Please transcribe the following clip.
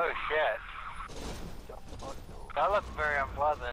Oh shit. That looks very unpleasant.